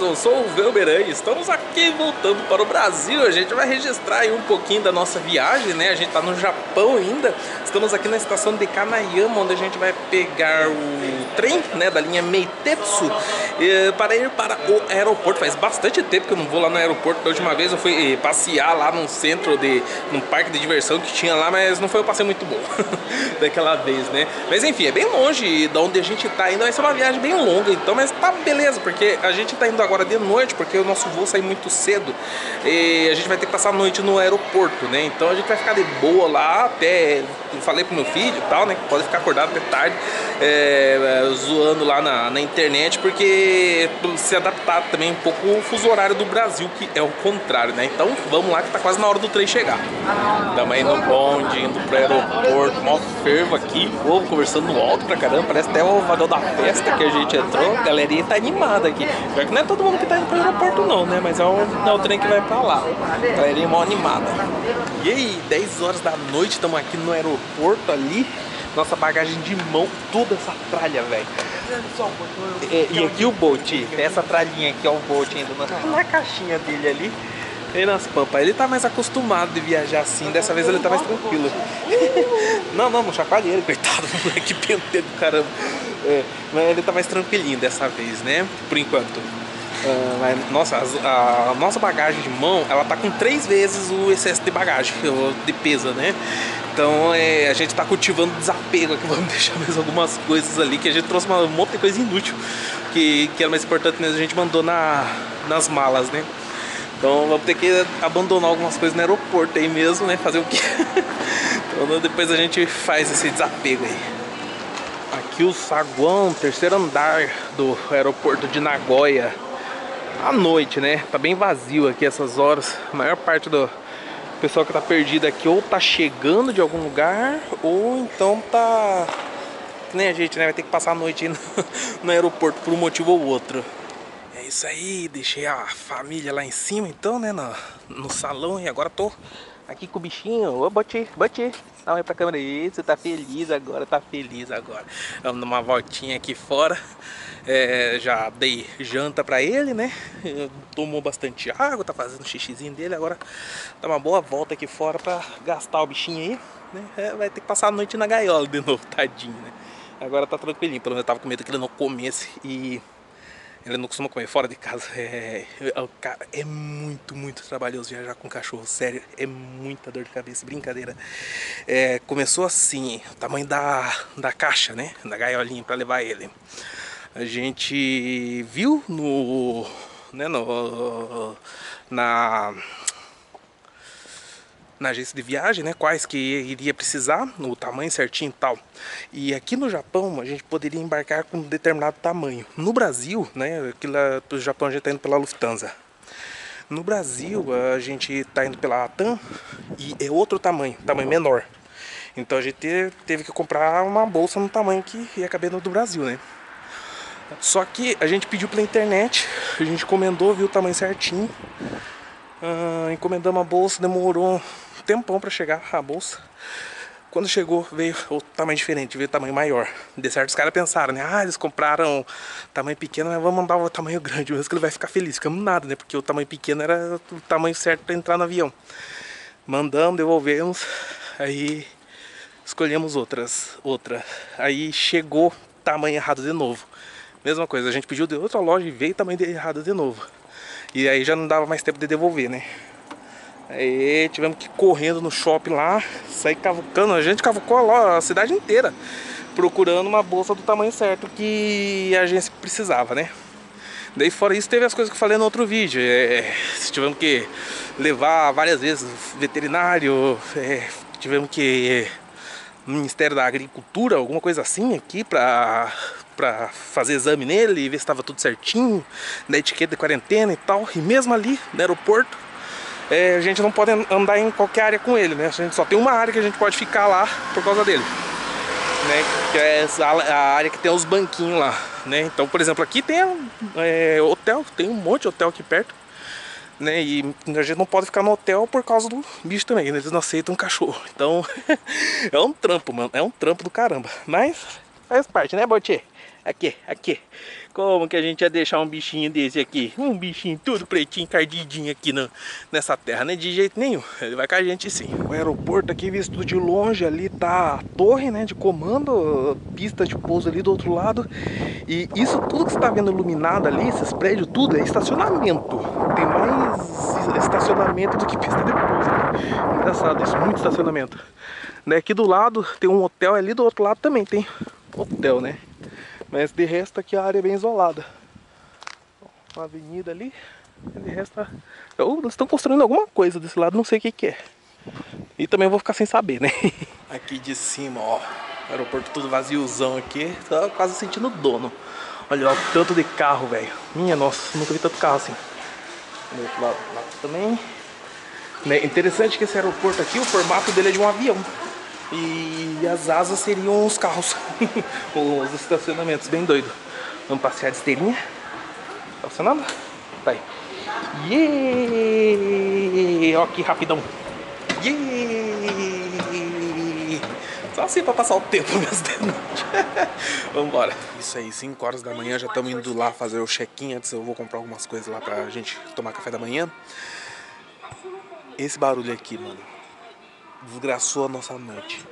beleza? Eu sou o Velberan e estamos aqui voltando para o Brasil. A gente vai registrar aí um pouquinho da nossa viagem, né? A gente está no Japão ainda. Estamos aqui na estação de Kanayama, onde a gente vai pegar o trem, né, da linha Meitetsu para ir para o aeroporto. Faz bastante tempo que eu não vou lá no aeroporto. Da última vez eu fui eh, passear lá num centro de num parque de diversão que tinha lá, mas não foi um passeio muito bom daquela vez, né? Mas enfim, é bem longe da onde a gente está indo. Vai ser uma viagem bem longa, então, mas tá beleza, porque a gente tá indo agora de noite, porque o nosso voo sai muito cedo e a gente vai ter que passar a noite no aeroporto, né? Então a gente vai ficar de boa lá até. Falei pro meu filho e tal, né? Pode ficar acordado até tarde, é, zoando lá na, na internet, porque se adaptar também um pouco o fuso horário do Brasil, que é o contrário, né? Então vamos lá que tá quase na hora do trem chegar. Também no bonde, indo pro aeroporto, mó fervo aqui, povo conversando alto pra caramba, parece até o vagão da festa que a gente entrou, a galerinha tá animada aqui. Pior que não é todo mundo que tá indo pro aeroporto não, né? Mas é o, é o trem que vai pra lá. A galerinha mó animada. E aí, 10 horas da noite, estamos aqui no aeroporto ali. Nossa bagagem de mão, toda essa tralha, velho. É, e aqui o Bolt, essa tralhinha aqui, ó, o Bolt ainda na, na caixinha dele ali. E nas pampas, ele tá mais acostumado de viajar assim, dessa vez ele tá mais tranquilo. não, não, não chacoalhei ele, coitado, moleque penteiro do caramba. É, mas ele tá mais tranquilinho dessa vez, né? Por enquanto. Mas, nossa, a, a, nossa bagagem de mão, ela tá com três vezes o excesso de bagagem, de peso, né? Então é, a gente tá cultivando desapego aqui, vamos deixar mais algumas coisas ali, que a gente trouxe um monte de coisa inútil, que, que era mais importante mesmo, a gente mandou na, nas malas, né? Então vamos ter que abandonar algumas coisas no aeroporto aí mesmo, né? Fazer o quê? então depois a gente faz esse desapego aí. Aqui o saguão, terceiro andar do aeroporto de Nagoya. À noite, né? Tá bem vazio aqui essas horas. A maior parte do pessoal que tá perdido aqui ou tá chegando de algum lugar ou então tá... Nem a gente, né? Vai ter que passar a noite no, no aeroporto por um motivo ou outro isso aí, deixei a família lá em cima então, né, no, no salão e agora tô aqui com o bichinho. Ô, Boti, Boti, dá uma pra câmera aí, você tá feliz agora, tá feliz agora. Vamos numa voltinha aqui fora, é, já dei janta pra ele, né, tomou bastante água, tá fazendo xixizinho dele, agora dá uma boa volta aqui fora pra gastar o bichinho aí, né, é, vai ter que passar a noite na gaiola de novo, tadinho, né. Agora tá tranquilinho, pelo menos eu tava com medo que ele não comesse e ele não costuma comer fora de casa. É, é, é muito, muito trabalhoso viajar com cachorro. Sério, é muita dor de cabeça, brincadeira. É, começou assim, o tamanho da, da caixa, né? Da gaiolinha para levar ele. A gente viu no, né, no, na na agência de viagem, né, quais que iria precisar, no tamanho certinho e tal. E aqui no Japão a gente poderia embarcar com um determinado tamanho. No Brasil, né, aqui lá pro Japão a gente está indo pela Lufthansa. No Brasil a gente está indo pela Atam e é outro tamanho, tamanho menor. Então a gente teve que comprar uma bolsa no tamanho que ia caber no do Brasil, né? Só que a gente pediu pela internet, a gente encomendou, viu o tamanho certinho. Uh, encomendamos a bolsa, demorou tempão para chegar a bolsa. Quando chegou, veio o tamanho diferente, veio o tamanho maior. De certo, os caras pensaram, né? Ah, eles compraram tamanho pequeno, mas vamos mandar o tamanho grande, mesmo que ele vai ficar feliz. Ficamos nada, né? Porque o tamanho pequeno era o tamanho certo para entrar no avião. Mandamos, devolvemos, aí escolhemos outras, outra. Aí chegou tamanho errado de novo. Mesma coisa, a gente pediu de outra loja e veio tamanho errado de novo. E aí já não dava mais tempo de devolver, né? Aí tivemos que ir correndo no shopping lá, sair cavucando. A gente cavucou a, a cidade inteira procurando uma bolsa do tamanho certo que a agência precisava, né? Daí fora isso teve as coisas que eu falei no outro vídeo. É, tivemos que levar várias vezes veterinário, é, tivemos que Ministério da Agricultura, alguma coisa assim aqui pra, pra fazer exame nele e ver se estava tudo certinho, da etiqueta de quarentena e tal. E mesmo ali no aeroporto é, a gente não pode andar em qualquer área com ele, né? A gente só tem uma área que a gente pode ficar lá por causa dele. Né? Que é a área que tem os banquinhos lá, né? Então, por exemplo, aqui tem é, hotel, tem um monte de hotel aqui perto. Né? E a gente não pode ficar no hotel por causa do bicho também, né? eles não aceitam cachorro. Então, é um trampo, mano, é um trampo do caramba. Mas faz parte, né, Botier? Aqui, aqui. Como que a gente ia deixar um bichinho desse aqui? Um bichinho tudo pretinho, cardidinho aqui no, nessa terra, né? De jeito nenhum. Ele vai com a gente sim. O aeroporto aqui visto de longe, ali tá a torre, né? De comando, pista de pouso ali do outro lado. E isso tudo que você tá vendo iluminado ali, esses prédios, tudo é estacionamento. Tem mais estacionamento do que pista de pouso. Né? Engraçado isso, muito estacionamento. Né? Aqui do lado tem um hotel, ali do outro lado também tem hotel, né? Mas de resto aqui a área é bem isolada. Uma avenida ali. De resto. Eles estão construindo alguma coisa desse lado, não sei o que, que é. E também vou ficar sem saber, né? Aqui de cima, ó. Aeroporto tudo vaziozão aqui. Tô quase sentindo dono. Olha ó, o tanto de carro, velho. Minha nossa, nunca vi tanto carro assim. Do outro lado, lado também. Né? Interessante que esse aeroporto aqui, o formato dele é de um avião. E as asas seriam os carros, os estacionamentos, bem doido. Vamos passear de esteirinha. Tá funcionando? Tá aí. Yeah! Ó que rapidão. Yeah! Só assim pra passar o tempo mesmo. Vambora. Isso aí, 5 horas da manhã, já estamos indo lá fazer o check-in. Antes eu vou comprar algumas coisas lá pra gente tomar café da manhã. Esse barulho aqui, mano desgraçou a nossa noite.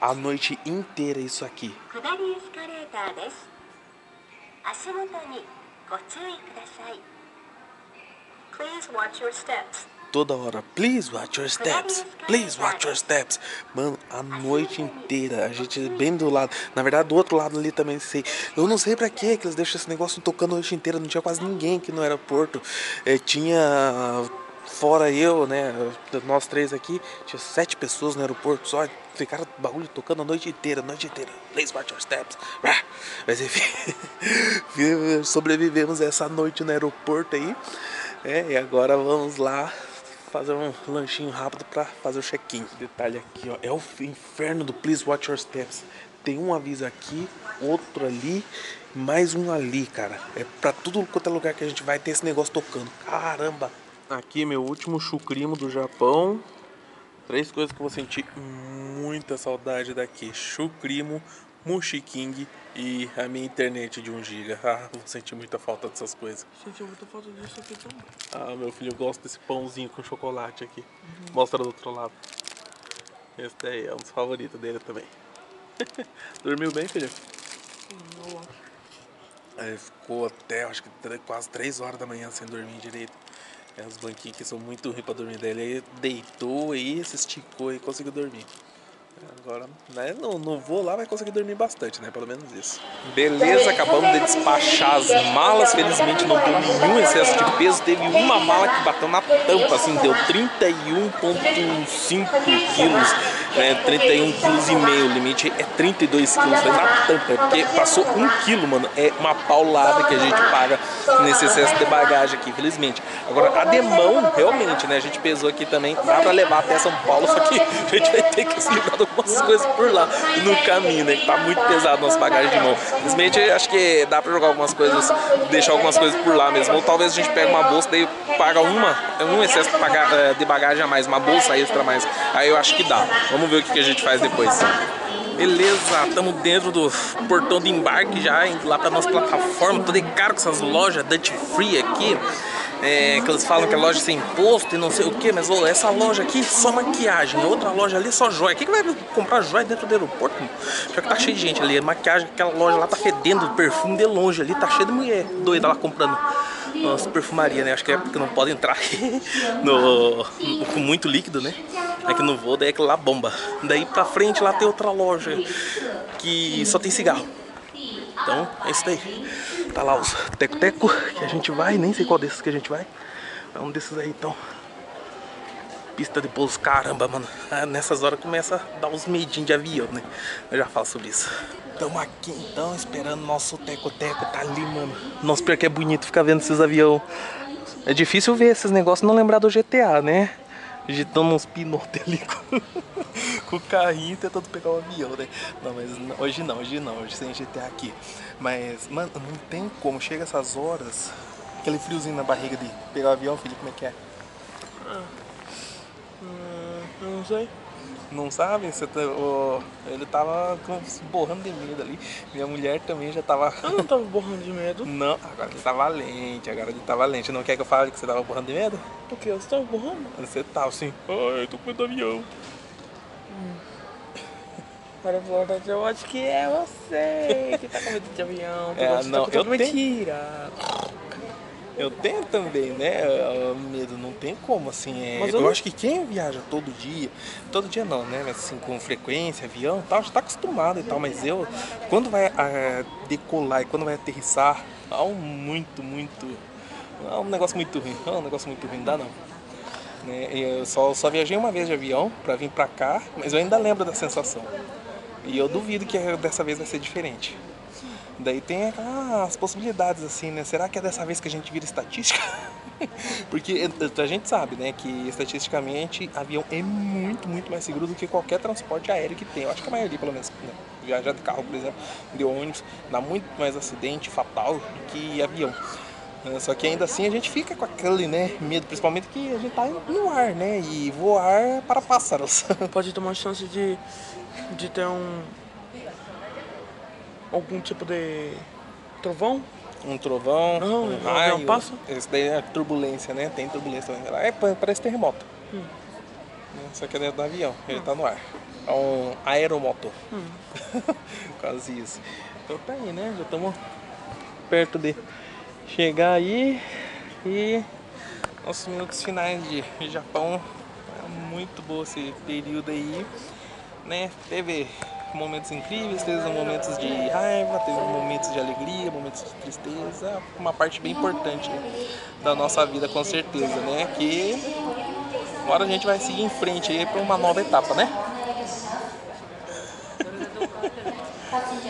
A noite inteira isso aqui. Toda hora, please watch your steps, please watch your steps. Mano, a noite inteira, a gente bem do lado. Na verdade, do outro lado ali também sei. Eu não sei pra quê que eles deixam esse negócio tocando a noite inteira. Não tinha quase ninguém aqui no aeroporto. É, tinha Fora eu, né? Nós três aqui, tinha sete pessoas no aeroporto só. Ficaram bagulho tocando a noite inteira, a noite inteira. Please watch your steps. Mas enfim, sobrevivemos essa noite no aeroporto aí. É, e agora vamos lá fazer um lanchinho rápido para fazer o check-in. Detalhe aqui, ó, é o inferno do Please Watch Your Steps. Tem um aviso aqui, outro ali, mais um ali, cara. É para tudo quanto é lugar que a gente vai ter esse negócio tocando. Caramba! Aqui meu último chucrimo do Japão. Três coisas que eu vou sentir muita saudade daqui. Chucrimo, Mushi King e a minha internet de 1 GB. Ah, vou sentir muita falta dessas coisas. Senti muita falta disso aqui também. Ah, meu filho, eu gosto desse pãozinho com chocolate aqui. Uhum. Mostra do outro lado. Esse daí é um dos favoritos dele também. Dormiu bem, filho? Não, eu acho. Aí ficou até, acho que quase 3 horas da manhã sem dormir direito. É, os banquinhos que são muito ruins pra dormir dele. Ele deitou aí, se esticou e conseguiu dormir. Agora, né, não, não vou lá, vai conseguir dormir bastante, né? Pelo menos isso. Beleza, acabamos de despachar as malas. Felizmente não deu nenhum excesso de peso. Teve uma mala que bateu na tampa, assim, deu 31,5 quilos né, 31 quilos e meio, o limite é 32 quilos, na tampa, porque passou um quilo, mano, é uma paulada que a gente paga nesse excesso de bagagem aqui, infelizmente. Agora, a demão, realmente, né, a gente pesou aqui também, dá pra levar até São Paulo, só que a gente vai ter que se livrar de algumas coisas por lá, no caminho, né, que tá muito pesado nossa bagagem de mão. Infelizmente, acho que dá pra jogar algumas coisas, deixar algumas coisas por lá mesmo, ou talvez a gente pegue uma bolsa, daí paga uma, um excesso eh, de bagagem a mais, uma bolsa extra a mais, aí eu acho que dá. Vamos Vamos ver o que, que a gente faz depois. Beleza, estamos dentro do portão de embarque já, indo lá para nossa plataforma. Tô de cara com essas lojas Dutch Free aqui. É, que eles falam que é loja sem imposto e não sei o que, mas oh, essa loja aqui só maquiagem, outra loja ali só joia. Quem que vai comprar joia dentro do aeroporto? Já que tá cheio de gente ali, maquiagem, aquela loja lá tá fedendo perfume de longe ali, tá cheio de mulher doida lá comprando nossa perfumaria, né? Acho que é porque não pode entrar no, com muito líquido, né? É que no voo daí é aquilo lá bomba. Daí pra frente lá tem outra loja que só tem cigarro. Então é isso daí. Tá lá os teco-teco que a gente vai, nem sei qual desses que a gente vai. É um desses aí então. Pista de pouso, caramba, mano. Ah, nessas horas começa a dar uns medinhos de avião, né? Eu já falo sobre isso. Estamos aqui então, esperando nosso teco-teco, tá ali, mano. Nossa, pior que é bonito ficar vendo esses aviões. É difícil ver esses negócios e não lembrar do GTA, né? Agitando uns pinotes ali com, o carrinho tentando pegar o avião, né? Não, mas hoje não, hoje não, hoje sem GTA aqui. Mas, mano, não tem como. Chega essas horas, aquele friozinho na barriga de pegar o avião, filho, como é que é? Ah, hum, não sei. Não sabe? Você tá- ele tava borrando de medo ali. Minha mulher também já tava. Eu não tava borrando de medo. Não, agora ele tá valente, agora ele tá valente. Não quer que eu fale que você tava borrando de medo? Por quê? Você tava borrando? Você tava assim. Ai, eu tô com medo do avião. Para falar eu acho que é você que tá com medo de avião. É, você não, tá eu tenho- mentira. Eu tenho também, né? Medo, não tem como, assim. É, Mas eu eu não- acho que quem viaja todo dia, todo dia não, né? Mas assim, com frequência, avião tal, já tá acostumado e tal. Mas eu, quando vai ah, decolar e quando vai aterrissar, há um muito, muito. É um negócio muito ruim. É um negócio muito ruim, não dá não. Né? Eu só, só viajei uma vez de avião pra vir pra cá, mas eu ainda lembro da sensação. E eu duvido que dessa vez vai ser diferente. Daí tem ah, as possibilidades assim, né? Será que é dessa vez que a gente vira estatística? Porque a gente sabe, né, que estatisticamente avião é muito, muito mais seguro do que qualquer transporte aéreo que tem. Eu acho que a maioria, pelo menos, né? viajar de carro, por exemplo, de ônibus, dá muito mais acidente fatal do que avião. É, Só que ainda assim a gente fica com aquele né, medo, principalmente que a gente tá no ar, né? E voar para pássaros. Pode uma chance de, de ter um. Algum tipo de. trovão? um trovão, Não, um raio. passa? Esse daí é turbulência, né? Tem turbulência também. É, pa- parece terremoto. Hum. Né? Só que é dentro do avião, ele tá no ar. É um aeromotor. Hum. Quase isso. Então tá aí, né? Já estamos perto de chegar aí e nossos minutos finais de Japão. É muito bom esse período aí, né? Teve momentos incríveis, teve momentos de raiva, teve momentos de alegria, momentos de tristeza, uma parte bem importante da nossa vida com certeza, né? Que agora a gente vai seguir em frente aí para uma nova etapa, né?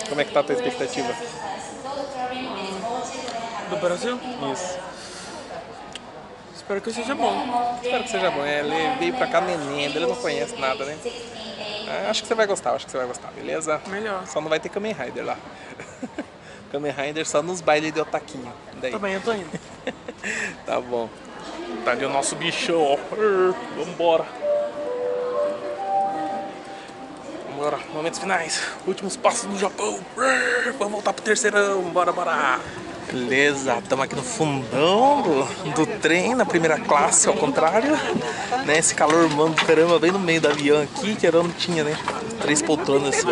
Como é que tá a tua expectativa? Do Brasil? Isso. Espero que seja bom. Espero que seja bom. É, ele veio pra cá neném, ele não conhece nada, né? Ah, Acho que você vai gostar, acho que você vai gostar, beleza? Melhor. Só não vai ter Kamen Rider lá. Kamen Rider só nos bailes de otaquinho. Daí. Tá bem, eu tô indo. Tá bom. Tá ali o nosso bichão, ó. Vambora. Vambora, momentos finais. Últimos passos no Japão. Vamos voltar pro terceirão. Bora, bora. Beleza, estamos aqui no fundão do, do trem, na primeira classe, ao contrário. Né, esse calor humano do caramba, bem no meio do avião aqui, que era onde tinha, né? Três poltronas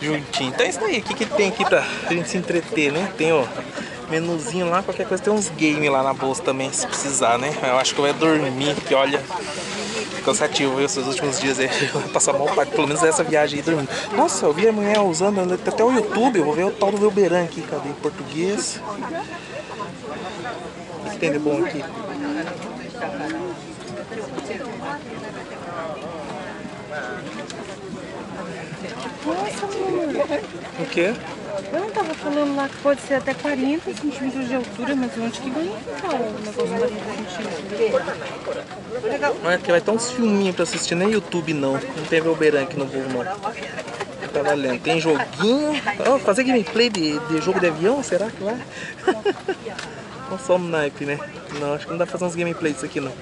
juntinho. Então é isso aí, o que, que tem aqui pra gente se entreter, né? Tem o menuzinho lá, qualquer coisa, tem uns games lá na bolsa também, se precisar, né? Eu acho que eu vou dormir, porque olha, cansativo viu, esses últimos dias aí. Passar mal parte, pelo menos dessa viagem aí dormindo. Nossa, eu vi a usando até o YouTube, eu vou ver o tal do Velberan aqui, cadê? Em português. O que tem de bom aqui? O quê? Eu não tava falando lá que pode ser até 40 centímetros de altura, mas onde que vai entrar o negócio de 40 centímetros? Olha que vai ter uns filminhos pra assistir, nem YouTube não. Não tem Velberan aqui no voo não. Tá valendo. Tem joguinho. Ó, fazer gameplay de, de jogo de avião, será que vai? Não só no naipe, né? Não, acho que não dá pra fazer uns gameplays aqui não.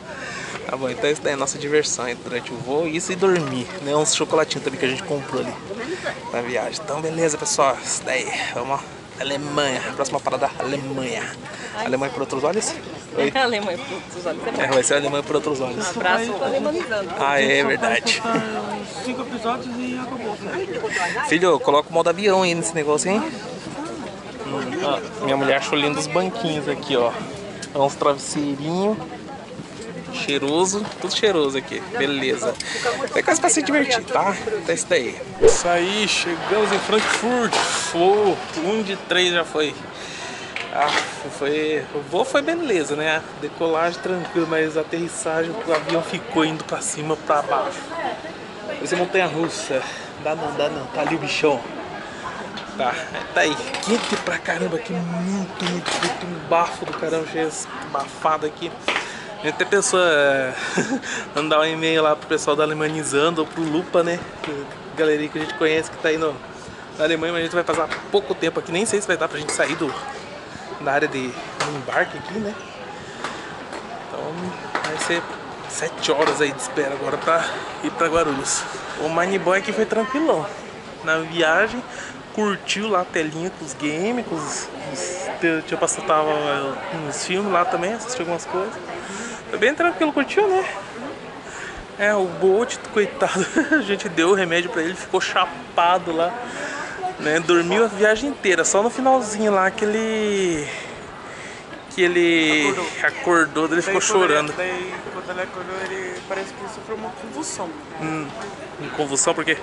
Tá bom, então isso daí é a nossa diversão durante o voo, isso e dormir, né? Uns chocolatinhos também que a gente comprou ali na viagem. Então beleza, pessoal, isso daí, vamos Alemanha, próxima parada Alemanha. Alemanha por outros olhos? Oi? Alemanha por outros olhos. É, vai ser Alemanha por outros olhos. Um abraço alemanizando. Ah, é verdade. Cinco episódios e acabou. Filho, coloca o modo avião aí nesse negócio, hein? Hum, ó, minha mulher achou lindo os banquinhos aqui, ó. É uns travesseirinhos. Cheiroso, tudo cheiroso aqui, beleza. É coisa pra se divertir, tá? Então é isso daí. Isso aí, chegamos em Frankfurt. Voo 1 de 3 já foi. Ah, foi. O voo foi beleza, né? Decolagem tranquilo, mas a aterrissagem o avião ficou indo pra cima, pra baixo. Esse é montanha russa. Dá não, dá não. Tá ali o bichão. Tá, tá aí. Quente pra caramba aqui. Muito, muito, muito um bafo do caramba. Cheio bafado aqui. A gente até pensou é, mandar um e-mail lá pro pessoal da Alemanizando ou pro Lupa, né? Galeria que a gente conhece que tá aí no, na Alemanha, mas a gente vai passar pouco tempo aqui. Nem sei se vai dar pra gente sair do, da área de embarque aqui, né? Então vai ser Sete horas aí de espera agora pra ir pra Guarulhos. O Mine Boy aqui foi tranquilão. Na viagem, curtiu lá a telinha com os games, com os. os tinha passado tava uns filmes lá também, assistiu algumas coisas. Foi bem tranquilo, curtiu, né? É, o Bolt, coitado, a gente deu o remédio pra ele, ficou chapado lá, né? Dormiu a viagem inteira, só no finalzinho lá que ele. que ele Acordou. acordou, ele ficou quando ele- chorando. Daí, quando ele acordou, ele parece que sofreu uma convulsão. Hum, em convulsão, por quê?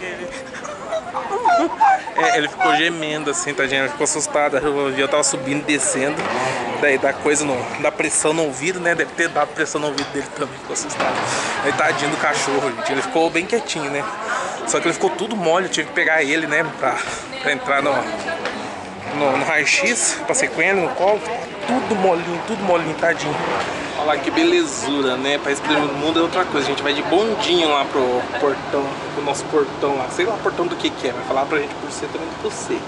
Porque ele. É, ele ficou gemendo assim, tadinho, ficou assustado. Avião tava subindo e descendo. Daí dá coisa no. dá pressão no ouvido, né? Deve ter dado pressão no ouvido dele também, ficou assustado. Aí tadinho do cachorro, gente. Ele ficou bem quietinho, né? Só que ele ficou tudo mole, eu tive que pegar ele, né? Pra, pra entrar no, no, no raio-x, passei com ele no colo, tudo molinho, tudo molinho, tadinho. Que belezura, né? País primeiro mundo é outra coisa. A gente vai de bondinho lá pro portão, pro nosso portão lá. Sei lá portão do que que é, vai falar pra gente por C também por C.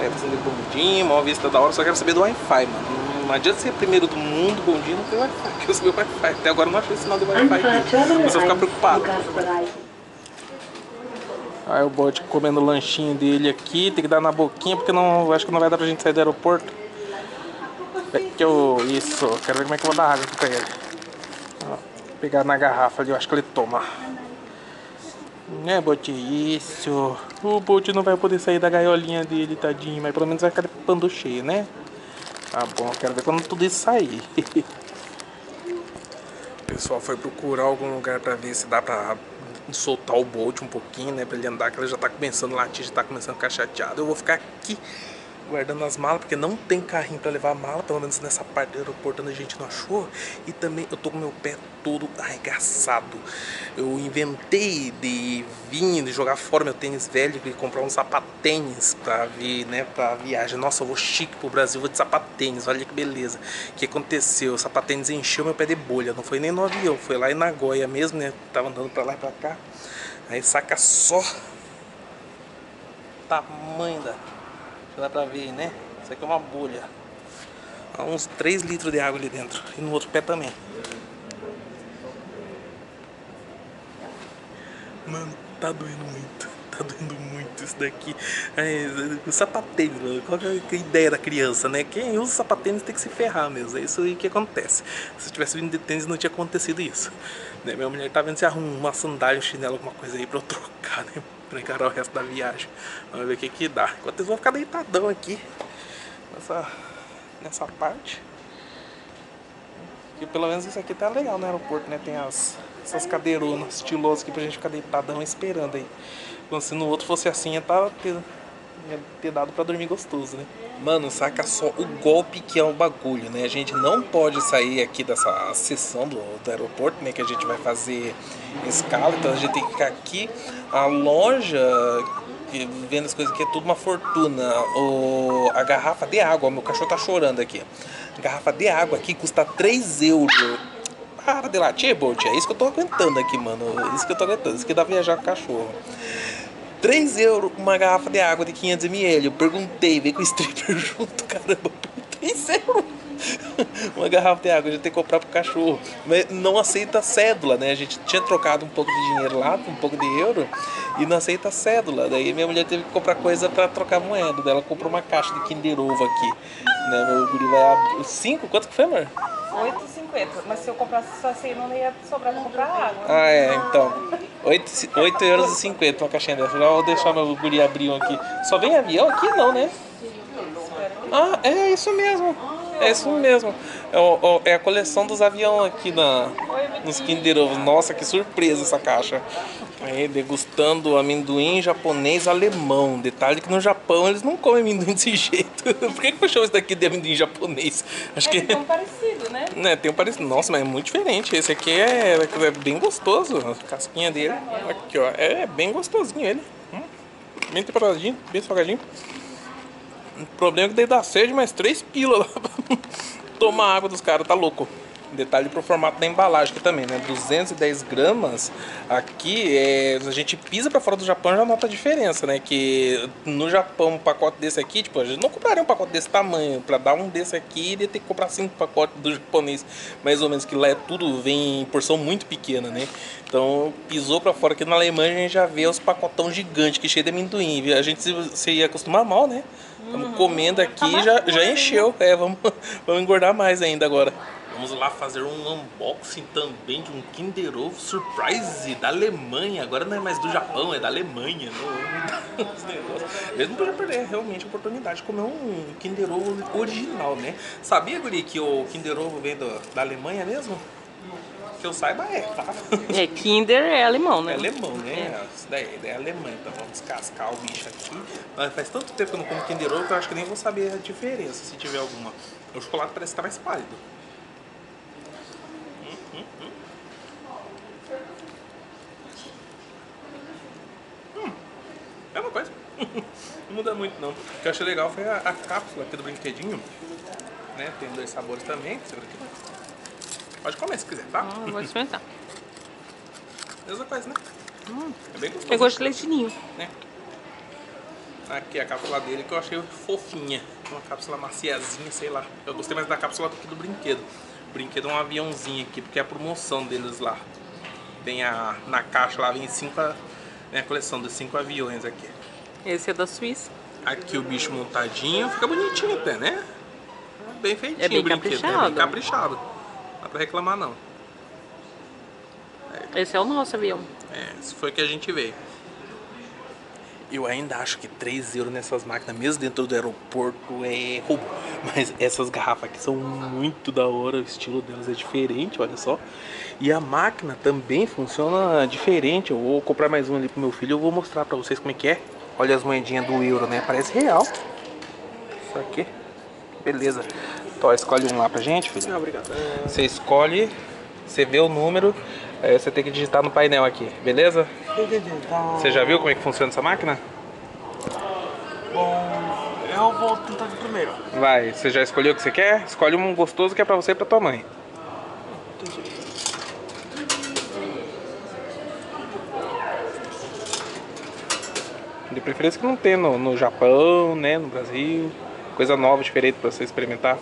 Aí passando de bondinho, uma vista da hora, só quero saber do Wi-Fi, mano. Não adianta ser primeiro do mundo, bondinho, não tem Wi-Fi. O Wi-Fi. Até agora não achei sinal de Wi-Fi. Mas eu ficar preocupado. Aí o bote comendo o lanchinho dele aqui, tem que dar na boquinha porque não, acho que não vai dar pra gente sair do aeroporto. É que eu, isso, quero ver como é que eu vou dar água aqui pra ele. Pegar na garrafa ali, eu acho que ele toma. Né, bote? Isso. O bote não vai poder sair da gaiolinha dele, tadinho, mas pelo menos vai ficar pando cheio, né? Tá bom, quero ver quando tudo isso sair. O pessoal foi procurar algum lugar pra ver se dá pra soltar o Bolt um pouquinho, né? Pra ele andar, que ele já tá começando a latir, já tá começando a ficar chateado. Eu vou ficar aqui guardando as malas, porque não tem carrinho pra levar a mala, pelo menos nessa parte do aeroporto onde a gente não achou. E também eu tô com meu pé todo arregaçado. Eu inventei de vir, de jogar fora meu tênis velho e comprar uns sapatênis pra vir, né, pra viagem. Nossa, eu vou chique pro Brasil, vou de sapatênis, olha que beleza. O que aconteceu? O sapatênis encheu meu pé de bolha, não foi nem no avião, foi lá em Nagoya mesmo, né? Tava andando pra lá e pra cá. Aí saca só tamanho da. Dá pra ver né? Isso aqui é uma bolha. Há uns 3 litros de água ali dentro. E no outro pé também. Mano, tá doendo muito. Tá doendo muito isso daqui. É, o sapatênis. Qual que é a ideia da criança, né? Quem usa sapatênis tem que se ferrar mesmo. É isso aí que acontece. Se eu tivesse vindo de tênis, não tinha acontecido isso. Né? Minha mulher tá vendo se arruma uma sandália, um chinelo, alguma coisa aí pra eu trocar, né? Pra encarar o resto da viagem. Vamos ver o que que dá. Enquanto eles vão ficar deitadão aqui. Nessa, nessa parte. Que pelo menos isso aqui tá legal no aeroporto, né? Tem as, essas cadeironas estilosas aqui pra gente ficar deitadão esperando aí. Como se no outro fosse assim, ia, tá, ia ter dado pra dormir gostoso, né? Mano, saca só o golpe que é o bagulho, né? A gente não pode sair aqui dessa sessão do, do aeroporto, né? Que a gente vai fazer escala, então a gente tem que ficar aqui. A loja vendo as coisas aqui é tudo uma fortuna. O, a garrafa de água, meu cachorro tá chorando aqui. Garrafa de água aqui custa 3 euros. Para de latir, Bolt. É isso que eu tô aguentando aqui, mano. É isso que eu tô aguentando. Isso que dá viajar com cachorro. 3 euros uma garrafa de água de 500ml. Eu perguntei, veio com o stripper junto, caramba. 3 euros. uma garrafa de água, a gente tem que comprar pro cachorro. Mas não aceita cédula, né? A gente tinha trocado um pouco de dinheiro lá, um pouco de euro, e não aceita cédula. Daí minha mulher teve que comprar coisa pra trocar moeda. Daí ela comprou uma caixa de Kinder Ovo aqui. Né? Meu guri vai abrir. 5? Quanto que foi, amor? 8,50. Mas se eu comprasse só assim, não ia sobrar pra comprar água. Ah, é, então. 8, 8 euros e 50 uma caixinha dessa. Já vou deixar meu guri abrir um aqui. Só vem avião aqui? Não, né? Ah, é isso mesmo. É isso mesmo. É, é a coleção dos aviões aqui na, nos Kinder Ovo. Nossa, que surpresa essa caixa. Aí, degustando amendoim japonês alemão. Detalhe que no Japão eles não comem amendoim desse jeito. Por que, que eu chamo isso daqui de amendoim japonês? Acho que. É tão parecido, né? Né, tem um parecido. Nossa, mas é muito diferente. Esse aqui é, é bem gostoso. A casquinha dele. Aqui, ó. É bem gostosinho ele. Hum, Bem temperadinho, bem salgadinho. O problema é que daí dá sede, mais três pila lá pra tomar água dos caras, tá louco. Detalhe pro formato da embalagem aqui também, né? 210 gramas. Aqui é, a gente pisa para fora do Japão já nota a diferença, né? Que no Japão um pacote desse aqui, tipo, a gente não compraria um pacote desse tamanho. Para dar um desse aqui, ia ter que comprar cinco pacotes do japonês, mais ou menos, que lá é tudo vem em porção muito pequena, né? Então pisou para fora aqui na Alemanha a gente já vê os pacotão gigantes que cheio de amendoim. A gente se, se ia acostumar mal, né? Estamos comendo aqui já, já encheu. É, vamos, vamos engordar mais ainda agora. Vamos lá fazer um unboxing também de um Kinder Ovo Surprise da Alemanha. Agora não é mais do Japão, é da Alemanha. Não, negócios. Mesmo podia perder realmente a oportunidade de comer um Kinder Ovo original, né? Sabia, Guri, que o Kinder Ovo vem do, da Alemanha mesmo? Que eu saiba é, tá? É, Kinder é alemão, né? É alemão, né? Isso daí, é alemã. Então vamos descascar o bicho aqui. Mas faz tanto tempo que eu não como Kinder Ovo que eu acho que nem vou saber a diferença, se tiver alguma. O chocolate parece estar mais pálido. Hum, hum, hum. Hum, É uma coisa. não muda muito não. O que eu achei legal foi a, a cápsula aqui do brinquedinho. Né? Tem dois sabores também. Aqui. Pode comer se quiser, tá? Ah, eu vou experimentar. Mesma coisa, né? É bem gostoso. Eu gosto de leitinho. né? Aqui a cápsula dele que eu achei fofinha. Uma cápsula maciazinha, sei lá. Eu gostei mais da cápsula do que do brinquedo. O brinquedo é um aviãozinho aqui, porque é a promoção deles lá. Tem a. Na caixa lá vem cinco. Vem a coleção dos cinco aviões aqui. Esse é da Suíça. Aqui o bicho montadinho, fica bonitinho até, né? Bem feitinho É bem o brinquedo, é bem caprichado. Dá pra reclamar não. Esse é o nosso avião. É, esse foi o que a gente veio. Eu ainda acho que 3 euros nessas máquinas, mesmo dentro do aeroporto, é roubo. Mas essas garrafas aqui são muito da hora, o estilo delas é diferente, olha só. E a máquina também funciona diferente. Eu vou comprar mais uma ali pro meu filho, eu vou mostrar pra vocês como é que é. Olha as moedinhas do euro, né? Parece real. Isso aqui. Beleza. Então, escolhe um lá pra gente, filho. obrigado. Você escolhe, você vê o número, aí você tem que digitar no painel aqui, beleza? Você já viu como é que funciona essa máquina? bom, eu vou tentar de primeiro. Vai, você já escolheu o que você quer? Escolhe um gostoso que é pra você e pra tua mãe. De preferência que não tem no, no Japão, né, no Brasil. Coisa nova, diferente pra você experimentar.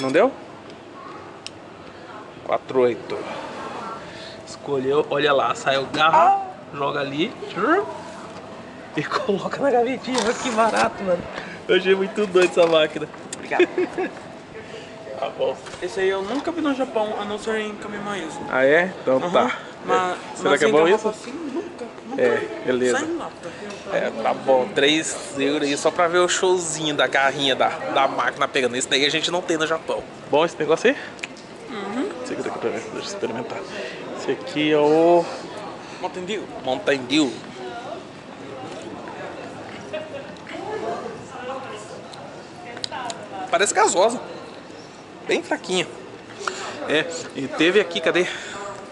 Não deu? 48. Escolheu, olha lá, sai o garro, joga ali. E coloca na gavetinha, olha que barato, mano. Eu achei muito doido essa máquina. Obrigado. Tá bom. Esse aí eu nunca vi no Japão, a não ser em Kamimaíso. Ah é? Então tá. Mas, Será mas que é bom isso? Assim, nunca, nunca É, beleza. É, tá bom, 3 euros aí só pra ver o showzinho da garrinha da, da máquina pegando. Esse daí a gente não tem no Japão. Bom esse negócio aí? Uhum. Segura aqui pra ver, deixa eu experimentar. Esse aqui é o Mountain Dew. Mountain Dew. Parece gasosa. Bem fraquinha. É, e teve aqui, cadê?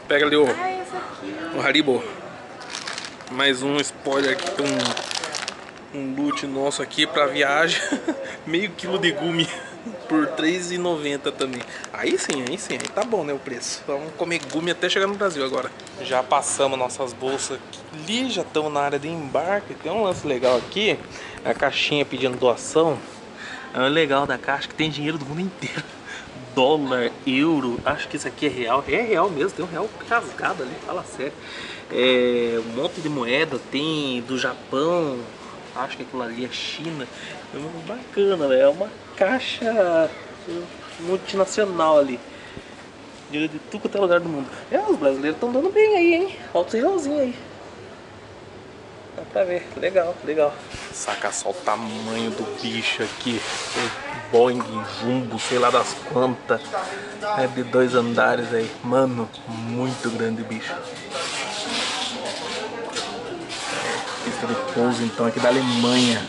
Pega ali o, o Haribo. Mais um spoiler aqui, um, um loot nosso aqui pra viagem. Meio quilo de gumi por R$3,90 também. Aí sim, aí sim, aí tá bom né o preço. Vamos comer gumi até chegar no Brasil agora. Já passamos nossas bolsas ali, já estamos na área de embarque. Tem um lance legal aqui, a caixinha pedindo doação. É o legal da caixa que tem dinheiro do mundo inteiro. Dólar, euro, acho que isso aqui é real. É real mesmo, tem um real rasgado ali, fala sério. É, um monte de moeda, tem do Japão, acho que aquilo ali é China. É bacana, velho. É uma caixa multinacional ali. Dinheiro de tudo quanto é lugar do mundo. É, os brasileiros estão dando bem aí, hein? Alto realzinho aí. Dá pra ver, legal, legal. Saca só o tamanho do bicho aqui. Boeing Jumbo, sei lá das quantas. É de dois andares aí. Mano, muito grande bicho. Pista de pouso então aqui da Alemanha.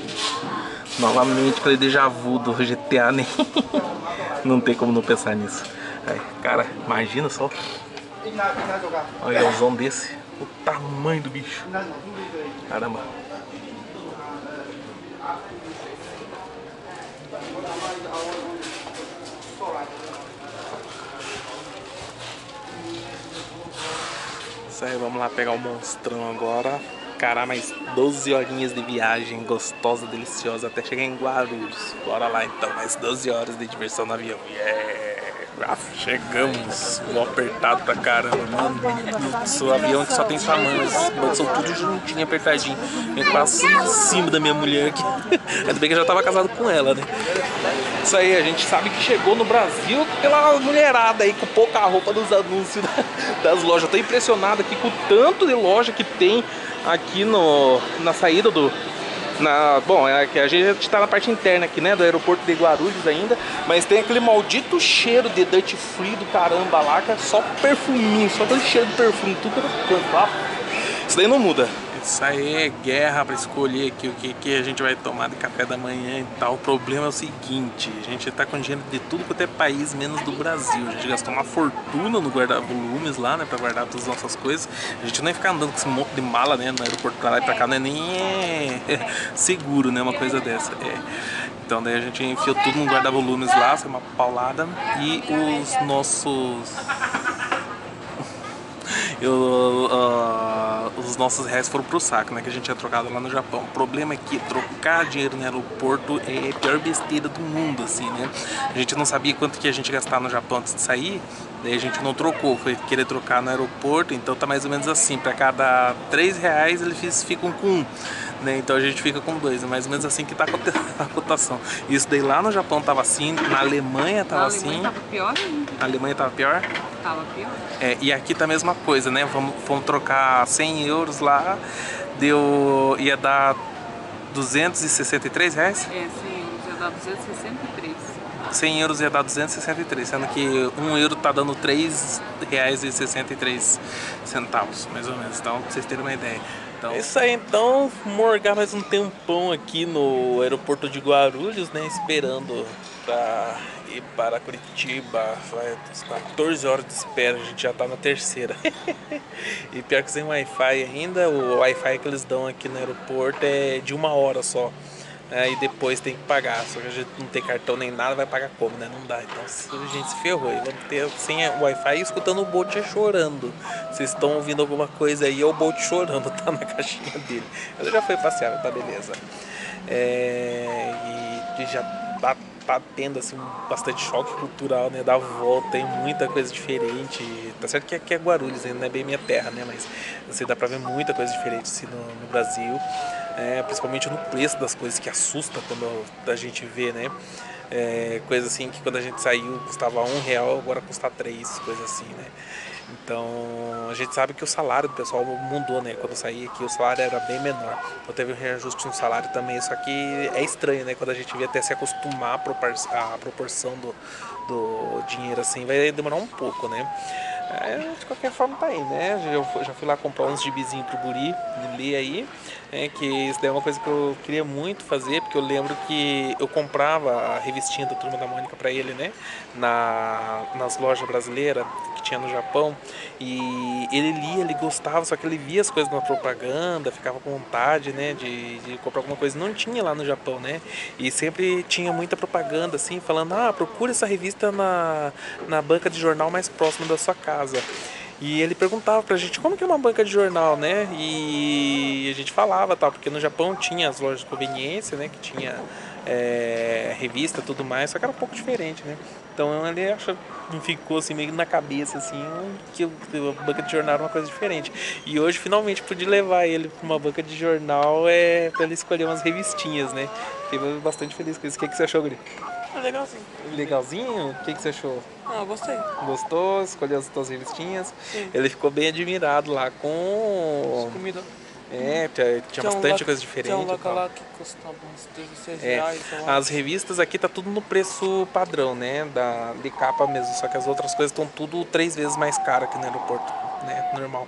Novamente aquele déjà vu do GTA, nem. não tem como não pensar nisso. Aí, cara, imagina só. Olha o zão desse. O tamanho do bicho. Caramba. Isso aí, vamos lá pegar o monstrão agora. Cara, mais 12 horinhas de viagem gostosa, deliciosa, até chegar em Guarulhos. Bora lá então, mais 12 horas de diversão no avião. Yeah! Ah, chegamos, vou apertado pra caramba, mano. Sou avião que só tem tamanho, esses bancos são tudo juntinho, apertadinho. Eu quase em cima da minha mulher aqui. Ainda bem que eu já tava casado com ela, né? Isso aí, a gente sabe que chegou no Brasil pela mulherada aí, com pouca roupa dos anúncios das lojas. Eu tô impressionado aqui com o tanto de loja que tem aqui no, na saída do, na, bom, é que a gente está na parte interna aqui, né, do aeroporto de Guarulhos ainda, mas tem aquele maldito cheiro de Dutch Free do caramba lá, que é só perfuminho, só aquele cheiro de perfume, tudo no canto. Isso daí não muda. Isso aí é guerra para escolher aqui o que, que a gente vai tomar de café da manhã e tal. O problema é o seguinte, a gente tá com dinheiro de tudo quanto é país, menos do Brasil. A gente gastou uma fortuna no guardar volumes lá, né, para guardar todas as nossas coisas. A gente não ia ficar andando com esse monte de mala, né, no aeroporto pra lá e pra cá, não é nem é, seguro, né, uma coisa dessa. É. Então daí a gente enfiou tudo no guarda-volumes lá, foi uma paulada. E os nossos eu, uh, os nossos reais foram pro saco, né? Que a gente tinha trocado lá no Japão. O problema é que trocar dinheiro no aeroporto é a pior besteira do mundo, assim, né? A gente não sabia quanto que a gente ia gastar no Japão antes de sair, daí a gente não trocou, foi querer trocar no aeroporto, então tá mais ou menos assim, para cada 3 reais eles ficam com um. Né? Então a gente fica com dois, é mais ou menos assim que tá a cotação. Isso daí lá no Japão tava assim, na Alemanha tava na assim. Alemanha tava pior ainda. Na Alemanha tava pior? Tava pior. É, e aqui tá a mesma coisa, né? Vamos, vamos trocar 100 euros lá, deu, ia dar 263 reais? É, 100 euros ia dar 263. 100 euros ia dar 263, sendo que 1 euro tá dando 3 reais e 63 centavos, mais ou menos. Então, pra vocês terem uma ideia. Então... É isso aí, então, morgar mais um tempão aqui no aeroporto de Guarulhos, né? Esperando pra ir para Curitiba. Vai 14 horas de espera, a gente já tá na terceira. e pior que sem Wi-Fi ainda, o Wi-Fi que eles dão aqui no aeroporto é de uma hora só. É, e depois tem que pagar. Só que a gente não tem cartão nem nada, vai pagar como, né? Não dá. Então a gente se ferrou. E vamos ter sem Wi-Fi escutando o Bolt chorando. Vocês estão ouvindo alguma coisa aí, é o Bolt chorando, tá na caixinha dele. Ele já foi passear, tá beleza. É, e, já tá, tá tendo assim bastante choque cultural, né? Da volta, tem muita coisa diferente. Tá certo que aqui é Guarulhos, ainda não é bem minha terra, né? Mas você dá pra ver muita coisa diferente assim, no, no Brasil é, principalmente no preço das coisas que assusta quando a gente vê, né? É, coisa assim que quando a gente saiu custava um real, agora custa três, coisa assim, né? Então a gente sabe que o salário do pessoal mudou, né? Quando eu saí aqui o salário era bem menor. Então teve um reajuste no salário também, só que é estranho, né? Quando a gente vê até se acostumar a proporção do, do dinheiro assim, vai demorar um pouco, né? É, de qualquer forma tá aí, né? Eu já fui lá comprar uns gibizinhos pro guri, ler aí. É, que isso daí é uma coisa que eu queria muito fazer, porque eu lembro que eu comprava a revistinha da Turma da Mônica para ele, né? Na, nas lojas brasileiras que tinha no Japão. E ele lia, ele gostava, só que ele via as coisas na propaganda, ficava com vontade, né? De, de comprar alguma coisa. Não tinha lá no Japão, né? E sempre tinha muita propaganda, assim, falando: ah, procure essa revista na, na banca de jornal mais próxima da sua casa. E ele perguntava pra gente como que é uma banca de jornal, né? E a gente falava, tal, porque no Japão tinha as lojas de conveniência, né? Que tinha é, revista tudo mais, só que era um pouco diferente, né? Então ele acha, ficou assim meio na cabeça assim que a banca de jornal era uma coisa diferente. E hoje finalmente pude levar ele para uma banca de jornal é, para ele escolher umas revistinhas, né? Fiquei bastante feliz com isso. O que, que você achou, Guri? É legalzinho. Legalzinho? O que, que você achou? Ah, gostei. Gostou? Escolheu as suas revistinhas? Sim. Ele ficou bem admirado lá com. Comida. É, tinha, tinha bastante coisa diferente. Tinha um local lá que custava uns 16 É, reais. as revistas aqui tá tudo no preço padrão, né? Da, de capa mesmo. Só que as outras coisas estão tudo três vezes mais caro aqui no aeroporto, né? Normal.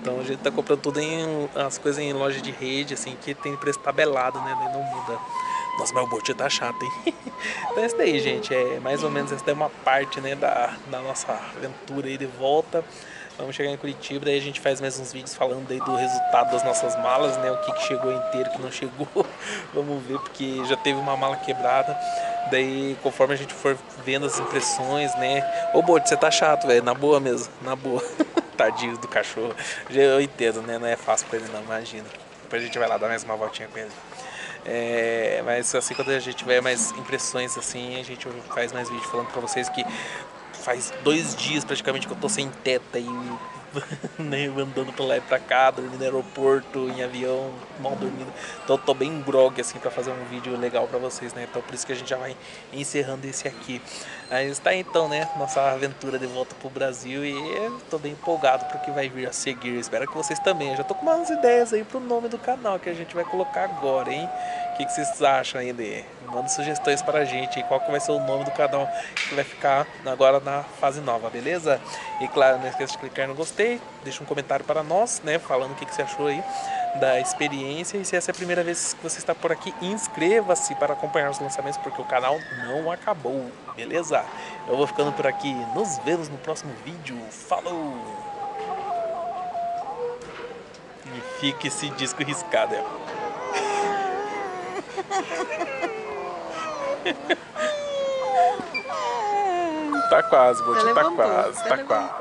Então a gente tá comprando tudo em as coisas em loja de rede, assim, que tem preço tabelado, né? Daí não muda. Nossa, mas o bote tá chato, hein? então é isso daí, gente. É mais ou menos essa é uma parte, né, da, da nossa aventura aí de volta. Vamos chegar em Curitiba, daí a gente faz mais uns vídeos falando aí do resultado das nossas malas, né? O que, que chegou inteiro, o que não chegou. Vamos ver, porque já teve uma mala quebrada. Daí, conforme a gente for vendo as impressões, né? Ô, Bote, você tá chato, velho. Na boa mesmo, na boa. Tadinho do cachorro. Eu entendo, né? Não é fácil pra ele não, imagina. Depois a gente vai lá dar mais uma voltinha com ele. É, mas assim, quando a gente tiver mais impressões assim, a gente faz mais vídeo falando pra vocês que faz dois dias praticamente que eu tô sem teta e andando pra lá e pra cá, dormindo no aeroporto, em avião, mal dormindo. Então eu tô bem grog assim pra fazer um vídeo legal pra vocês, né? Então por isso que a gente já vai encerrando esse aqui. Mas tá então, né? Nossa aventura de volta pro Brasil e tô bem empolgado pro que vai vir a seguir. Espero que vocês também. Eu já tô com umas ideias aí pro nome do canal que a gente vai colocar agora, hein? Que, que vocês acham aí de? Manda sugestões pra gente aí, qual vai ser o nome do canal que vai ficar agora na fase nova, beleza? E claro, não esqueça de clicar no gostei, deixa um comentário para nós, né? Falando o que, que você achou aí da experiência. E se essa é a primeira vez que você está por aqui, inscreva-se para acompanhar os lançamentos, porque o canal não acabou, beleza? Eu vou ficando por aqui. Nos vemos no próximo vídeo. Falou! E fica esse disco riscado, é. Tá quase, Botinho, tá quase, tá quase.